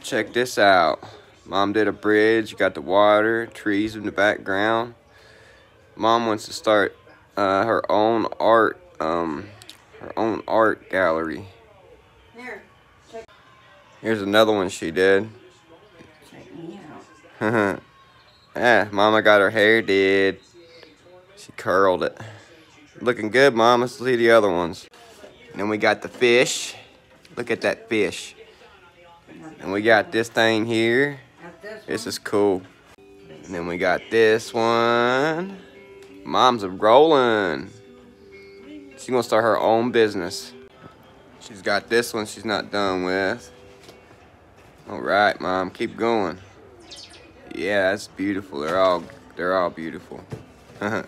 Check this out. Mom did a bridge. You got the water, trees in the background. Mom wants to start uh, her own art, um, her own art gallery. Here, check, Here's another one she did. check me out. yeah, Mama got her hair did. She curled it. Looking good, Mom. Let's see the other ones. And then we got the fish. Look at that fish. And we got this thing here. This is cool. And then we got this one. Mom's a rolling. She's gonna start her own business. She's got this one she's not done with. All right, Mom, keep going. Yeah, that's beautiful. They're all they're all beautiful.